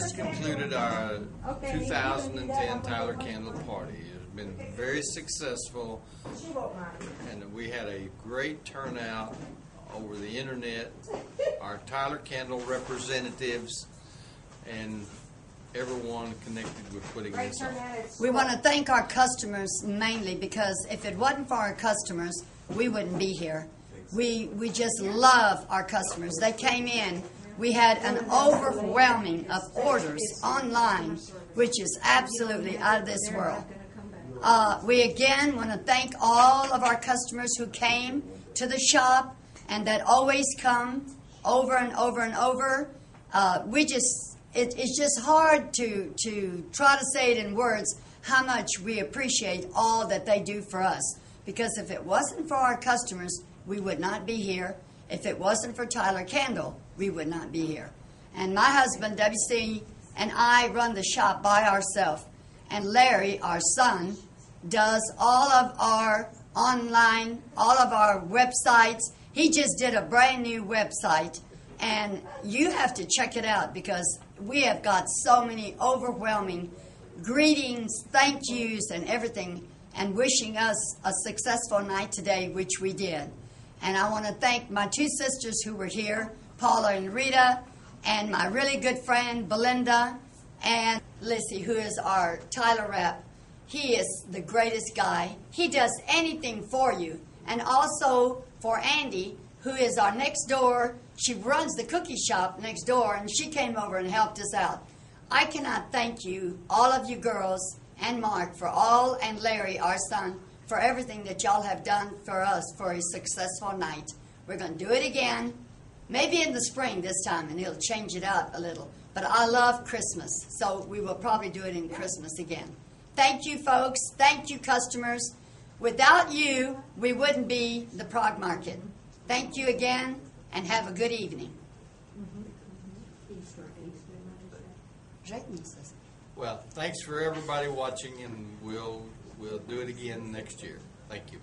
just concluded our uh, 2010 Tyler Candle Party. It's been very successful, She won't mind. and we had a great turnout over the internet. Our Tyler Candle representatives and everyone connected with putting this on. We want to thank our customers mainly because if it wasn't for our customers, we wouldn't be here. We, we just love our customers. They came in. We had an overwhelming of orders online, which is absolutely out of this world. Uh, we again want to thank all of our customers who came to the shop and that always come over and over and over. Uh, we just, it, it's just hard to, to try to say it in words how much we appreciate all that they do for us. Because if it wasn't for our customers, we would not be here. If it wasn't for Tyler Candle, we would not be here. And my husband, WC, and I run the shop by ourselves. And Larry, our son, does all of our online, all of our websites. He just did a brand new website, and you have to check it out because we have got so many overwhelming greetings, thank yous, and everything, and wishing us a successful night today, which we did. And I want to thank my two sisters who were here, Paula and Rita, and my really good friend Belinda, and Lissy, who is our Tyler rep. He is the greatest guy. He does anything for you. And also for Andy, who is our next door. She runs the cookie shop next door, and she came over and helped us out. I cannot thank you, all of you girls, and Mark for all, and Larry, our son, for everything that y'all have done for us for a successful night. We're going to do it again, maybe in the spring this time, and he'll change it up a little. But I love Christmas, so we will probably do it in Christmas again. Thank you, folks. Thank you, customers. Without you, we wouldn't be the Prague Market. Thank you again, and have a good evening. Well, thanks for everybody watching, and we'll, we'll do it again next year. Thank you.